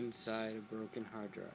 inside a broken hard drive.